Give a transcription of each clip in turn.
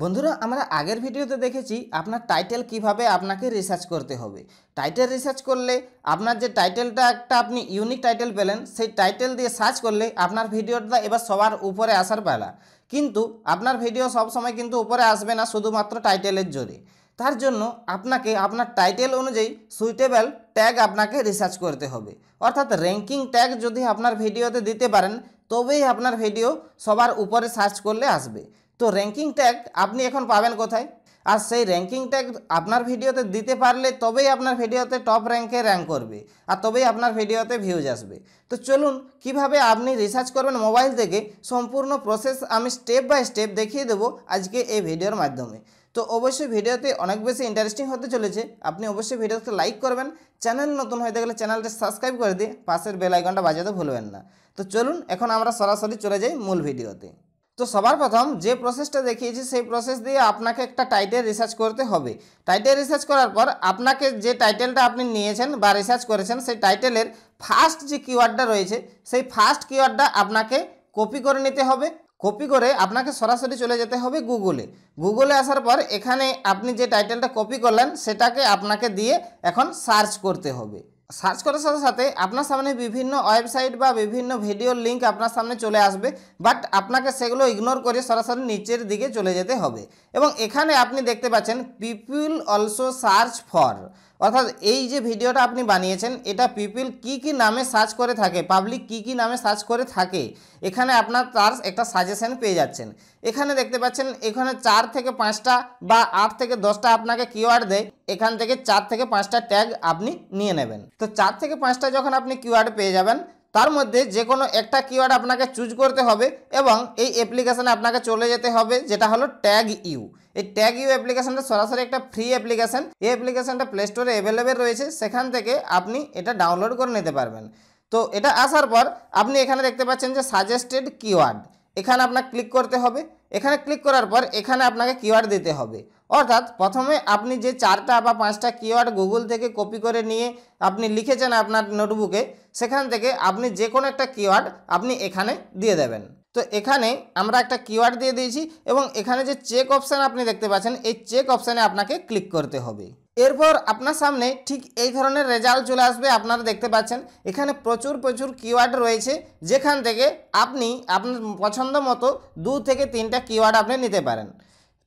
বন্ধুরা, আমরা আগের ভিডিওতে দেখেছি আপনার টাইটেল কীভাবে আপনাকে রিসার্চ করতে হবে। টাইটেল রিসার্চ করলে আপনার যে টাইটেলটা একটা আপনি ইউনিক টাইটেল পেলেন, সেই টাইটেল দিয়ে সার্চ করলে আপনার ভিডিওটা এবার সবার উপরে আসার পালা। কিন্তু আপনার ভিডিও সবসময় কিন্তু উপরে আসবে না, শুধুমাত্র টাইটেলের জোরে। তার জন্য আপনাকে আপনার টাইটেল অনুযায়ী সুইটেবল ট্যাগ আপনাকে রিসার্চ করতে হবে। অর্থাৎ র্যাঙ্কিং ট্যাগ যদি আপনার ভিডিওতে দিতে পারেন, তবেই আপনার ভিডিও সবার উপরে সার্চ করলে আসবে। তো র্যাঙ্কিং ট্যাগ আপনি এখন পাবেন কোথায়? আর সেই র্যাঙ্কিং ট্যাগ আপনার ভিডিওতে দিতে পারলে তবেই আপনার ভিডিওতে টপ র্যাঙ্কে র্যাঙ্ক করবে আর তবেই আপনার ভিডিওতে ভিউজ আসবে। তো চলুন, কীভাবে আপনি রিসার্চ করবেন মোবাইল থেকে, সম্পূর্ণ প্রসেস আমি স্টেপ বাই স্টেপ দেখিয়ে দেবো আজকে এই ভিডিওর মাধ্যমে। তো অবশ্যই ভিডিওতে অনেক বেশি ইন্টারেস্টিং হতে চলেছে, আপনি অবশ্যই ভিডিওতে লাইক করবেন। চ্যানেল নতুন হয়ে গেলে চ্যানেলটা সাবস্ক্রাইব করে দিয়ে পাশের বেল আইকনটা বাজাতে ভুলবেন না। তো চলুন, এখন আমরা সরাসরি চলে যাই মূল ভিডিওতে। তো সবার প্রথম যে প্রসেসটা দেখিয়েছি, সেই প্রসেস দিয়ে আপনাকে একটা টাইটেল রিসার্চ করতে হবে। টাইটেল রিসার্চ করার পর আপনাকে যে টাইটেলটা আপনি নিয়েছেন বা রিসার্চ করেছেন, সেই টাইটেলের ফার্স্ট যে কিওয়ার্ডটা রয়েছে, সেই ফার্স্ট কিওয়ার্ডটা আপনাকে কপি করে নিতে হবে। কপি করে আপনাকে সরাসরি চলে যেতে হবে গুগলে গুগলে আসার পর এখানে আপনি যে টাইটেলটা কপি করলেন, সেটাকে আপনাকে দিয়ে এখন সার্চ করতে হবে। সার্চ করার সাথে সাথে আপনার সামনে বিভিন্ন ওয়েবসাইট বা বিভিন্ন ভিডিওর লিঙ্ক আপনার সামনে চলে আসবে, বাট আপনাকে সেগুলো ইগনোর করে সরাসরি নিচের দিকে চলে যেতে হবে। এবং এখানে আপনি দেখতে পাচ্ছেন পিপুল অলসো সার্চ ফর অর্থাৎ এই যে ভিডিওটা আপনি বানিয়েছেন, এটা পিপিল কি কি নামে সার্চ করে থাকে পাবলিক কি কি নামে সার্চ করে থাকে, এখানে আপনার তার একটা সাজেশন পেয়ে যাচ্ছেন। এখানে দেখতে পাচ্ছেন, এখানে চার থেকে পাঁচটা বা আট থেকে দশটা আপনাকে কিওয়ার্ড দেয়, এখান থেকে চার থেকে পাঁচটা ট্যাগ আপনি নিয়ে নেবেন। তো চার থেকে পাঁচটা যখন আপনি কিওয়ার্ড পেয়ে যাবেন তার মধ্যে যে কোনো একটা কিওয়ার্ড আপনাকে চুজ করতে হবে এবং এই অ্যাপ্লিকেশানে আপনাকে চলে যেতে হবে, যেটা হলো ট্যাগ ইউ এই ট্যাগ ইউ অ্যাপ্লিকেশানটা সরাসরি একটা ফ্রি অ্যাপ্লিকেশান এই অ্যাপ্লিকেশানটা প্লে স্টোরে অ্যাভেলেবেল রয়েছে, সেখান থেকে আপনি এটা ডাউনলোড করে নিতে পারবেন। তো এটা আসার পর আপনি এখানে দেখতে পাচ্ছেন যে সাজেস্টেড কিওয়ার্ড এখানে আপনার ক্লিক করতে হবে। এখানে ক্লিক করার পর এখানে আপনাকে কিওয়ার্ড দিতে হবে। অর্থাৎ প্রথমে আপনি যে চারটা বা পাঁচটা কিওয়ার্ড গুগল থেকে কপি করে নিয়ে আপনি লিখেছেন আপনার নোটবুকে সেখান থেকে আপনি যে কোনো একটা কিওয়ার্ড আপনি এখানে দিয়ে দেবেন। তো এখানে আমরা একটা কিওয়ার্ড দিয়ে দিয়েছি এবং এখানে যে চেক অপশান আপনি দেখতে পাচ্ছেন, এই চেক অপশানে আপনাকে ক্লিক করতে হবে। এরপর আপনার সামনে ঠিক এই ধরনের রেজাল্ট চলে আসবে, আপনারা দেখতে পাচ্ছেন। এখানে প্রচুর প্রচুর কিওয়ার্ড রয়েছে, যেখান থেকে আপনি আপনার পছন্দ মতো দু থেকে তিনটা কিওয়ার্ড আপনি নিতে পারেন।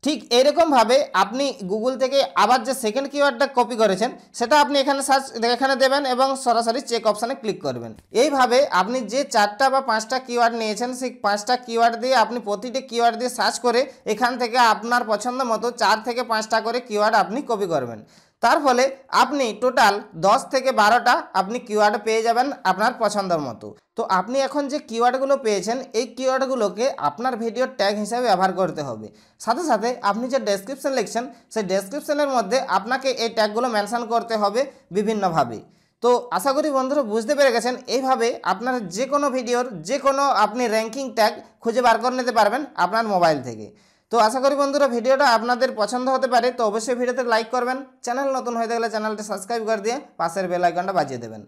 ঠিক এরকমভাবে আপনি গুগল থেকে আবার যে সেকেন্ড কিওয়ার্ডটা কপি করেছেন, সেটা আপনি এখানে সার্চ এখানে দেবেন এবং সরাসরি চেক অপশানে ক্লিক করবেন। এইভাবে আপনি যে চারটা বা পাঁচটা কিওয়ার্ড নিয়েছেন, সেই পাঁচটা কিওয়ার্ড দিয়ে আপনি প্রতিটি কিওয়ার্ড দিয়ে সার্চ করে এখান থেকে আপনার পছন্দ মতো চার থেকে পাঁচটা করে কিওয়ার্ড আপনি কপি করবেন। তার ফলে আপনি টোটাল দশ থেকে বারোটা আপনি কিওয়ার্ড পেয়ে যাবেন আপনার পছন্দের মতো। তো আপনি এখন যে কিওয়ার্ডগুলো পেয়েছেন, এই কিওয়ার্ডগুলোকে আপনার ভিডিওর ট্যাগ হিসাবে ব্যবহার করতে হবে। সাথে সাথে আপনি যে ডেসক্রিপশন লিখছেন, সেই ডেসক্রিপশনের মধ্যে আপনাকে এই ট্যাগগুলো মেনশন করতে হবে বিভিন্নভাবে। তো আশা করি বন্ধুরা বুঝতে পেরে গেছেন, এইভাবে আপনার যে কোনো ভিডিওর যে কোনো আপনি র্যাঙ্কিং ট্যাগ খুঁজে বার করে নিতে পারবেন আপনার মোবাইল থেকে। তো আশা করি বন্ধুরা ভিডিওটা আপনাদের পছন্দ হতে পারে, তো অবশ্যই ভিডিওতে লাইক করবেন। চ্যানেল নতুন হয়ে গেলে চ্যানেলটা সাবস্ক্রাইব করে দিয়ে পাশের বেল আইকনটা বাজিয়ে দেবেন।